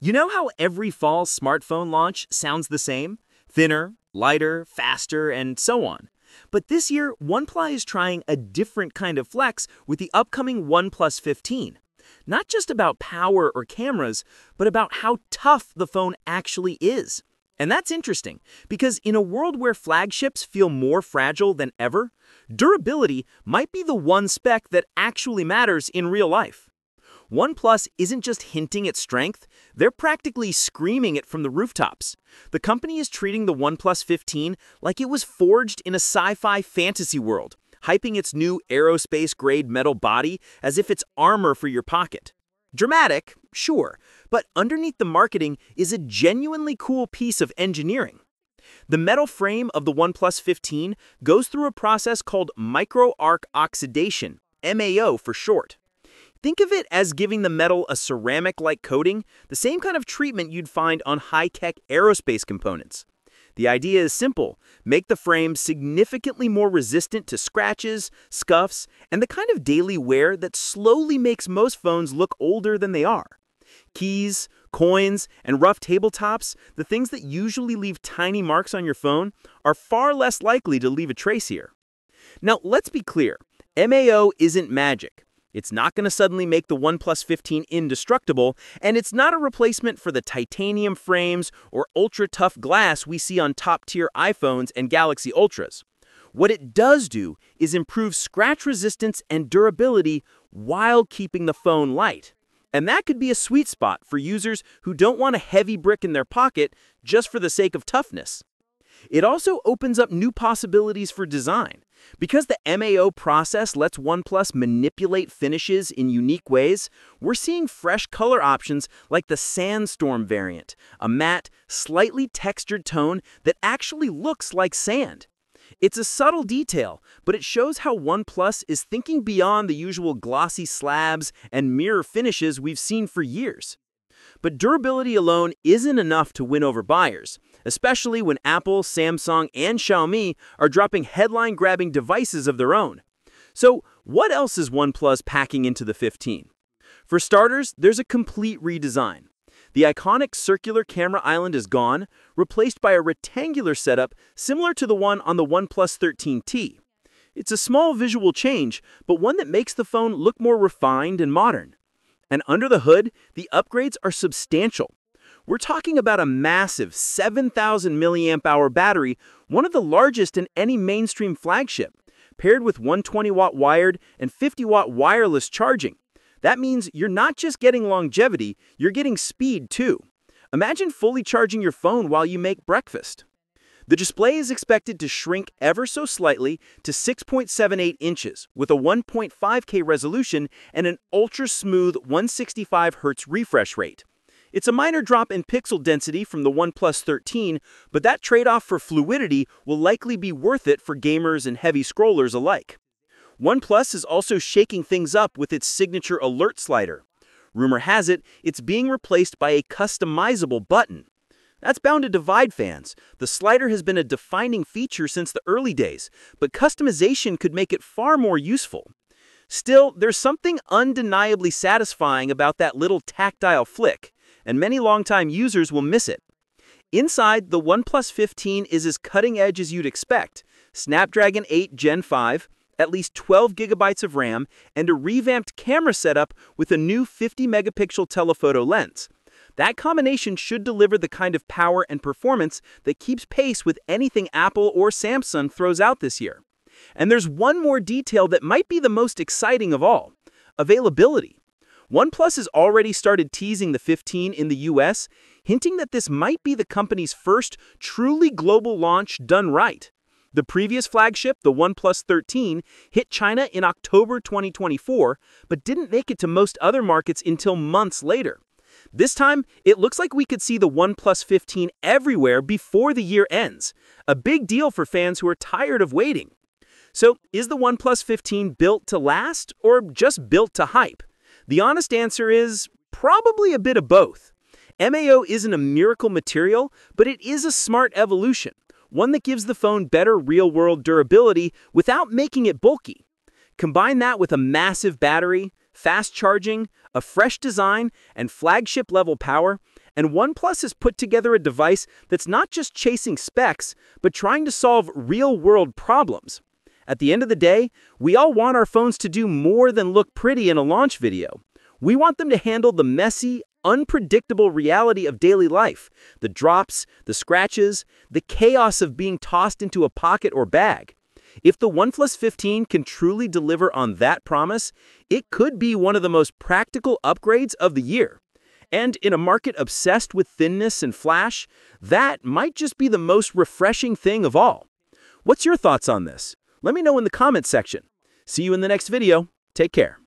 You know how every fall smartphone launch sounds the same? Thinner, lighter, faster, and so on. But this year, OnePlus is trying a different kind of flex with the upcoming OnePlus 15. Not just about power or cameras, but about how tough the phone actually is. And that's interesting, because in a world where flagships feel more fragile than ever, durability might be the one spec that actually matters in real life. OnePlus isn't just hinting at strength, they're practically screaming it from the rooftops. The company is treating the OnePlus 15 like it was forged in a sci-fi fantasy world, hyping its new aerospace-grade metal body as if it's armor for your pocket. Dramatic, sure, but underneath the marketing is a genuinely cool piece of engineering. The metal frame of the OnePlus 15 goes through a process called micro arc oxidation, MAO for short. Think of it as giving the metal a ceramic-like coating, the same kind of treatment you'd find on high-tech aerospace components. The idea is simple. Make the frame significantly more resistant to scratches, scuffs, and the kind of daily wear that slowly makes most phones look older than they are. Keys, coins, and rough tabletops, the things that usually leave tiny marks on your phone, are far less likely to leave a trace here. Now, let's be clear. MAO isn't magic. It's not going to suddenly make the OnePlus 15 indestructible, and it's not a replacement for the titanium frames or ultra-tough glass we see on top-tier iPhones and Galaxy Ultras. What it does do is improve scratch resistance and durability while keeping the phone light. And that could be a sweet spot for users who don't want a heavy brick in their pocket just for the sake of toughness. It also opens up new possibilities for design. Because the MAO process lets OnePlus manipulate finishes in unique ways, we're seeing fresh color options like the Sandstorm variant, a matte, slightly textured tone that actually looks like sand. It's a subtle detail, but it shows how OnePlus is thinking beyond the usual glossy slabs and mirror finishes we've seen for years. But durability alone isn't enough to win over buyers especially when Apple, Samsung, and Xiaomi are dropping headline-grabbing devices of their own. So what else is OnePlus packing into the 15? For starters, there's a complete redesign. The iconic circular camera island is gone, replaced by a rectangular setup similar to the one on the OnePlus 13T. It's a small visual change, but one that makes the phone look more refined and modern. And under the hood, the upgrades are substantial. We're talking about a massive 7,000 milliamp hour battery, one of the largest in any mainstream flagship, paired with 120 watt wired and 50 watt wireless charging. That means you're not just getting longevity, you're getting speed too. Imagine fully charging your phone while you make breakfast. The display is expected to shrink ever so slightly to 6.78 inches with a 1.5K resolution and an ultra-smooth 165Hz refresh rate. It's a minor drop in pixel density from the OnePlus 13, but that trade-off for fluidity will likely be worth it for gamers and heavy scrollers alike. OnePlus is also shaking things up with its signature alert slider. Rumor has it, it's being replaced by a customizable button. That's bound to divide fans. The slider has been a defining feature since the early days, but customization could make it far more useful. Still, there's something undeniably satisfying about that little tactile flick and many longtime users will miss it. Inside, the OnePlus 15 is as cutting edge as you'd expect. Snapdragon 8 Gen 5, at least 12 gigabytes of RAM, and a revamped camera setup with a new 50 megapixel telephoto lens. That combination should deliver the kind of power and performance that keeps pace with anything Apple or Samsung throws out this year. And there's one more detail that might be the most exciting of all availability. OnePlus has already started teasing the 15 in the US, hinting that this might be the company's first truly global launch done right. The previous flagship, the OnePlus 13, hit China in October 2024, but didn't make it to most other markets until months later. This time, it looks like we could see the OnePlus 15 everywhere before the year ends, a big deal for fans who are tired of waiting. So, is the OnePlus 15 built to last, or just built to hype? The honest answer is probably a bit of both. MAO isn't a miracle material, but it is a smart evolution, one that gives the phone better real-world durability without making it bulky. Combine that with a massive battery, fast charging, a fresh design, and flagship-level power, and OnePlus has put together a device that's not just chasing specs, but trying to solve real-world problems. At the end of the day, we all want our phones to do more than look pretty in a launch video. We want them to handle the messy, unpredictable reality of daily life, the drops, the scratches, the chaos of being tossed into a pocket or bag. If the OnePlus 15 can truly deliver on that promise, it could be one of the most practical upgrades of the year. And in a market obsessed with thinness and flash, that might just be the most refreshing thing of all. What's your thoughts on this? Let me know in the comments section. See you in the next video. Take care.